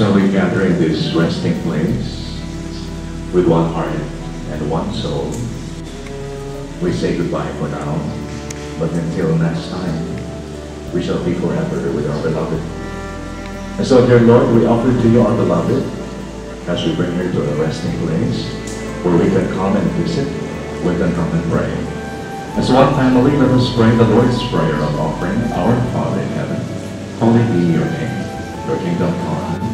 so we gather in this resting place with one heart and one soul. We say goodbye for now, but until next time, we shall be forever with our beloved. And so, dear Lord, we offer to you our beloved as we bring her to a resting place where we can come and visit, we can come and pray. As one family, let us pray the Lord's Prayer of offering our Father in heaven. Holy be your name. Come,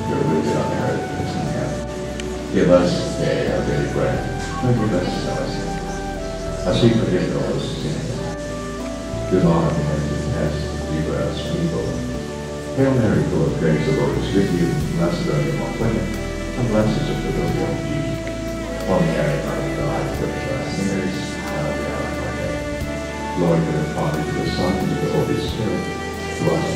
your will be on earth as in heaven. Give us today our daily bread. Forgive us our sins, as we forgive those who sin against us. Do not have to test, deliver us from evil. Hail Mary, full of grace, the Lord is with you. Blessed are you among women, and blessed is the fruit of your womb. Holy Mary, Mother of God, pray for us sinners, now and at the hour of our death. Glory to the Father, to the Son, and to the Holy Spirit, to us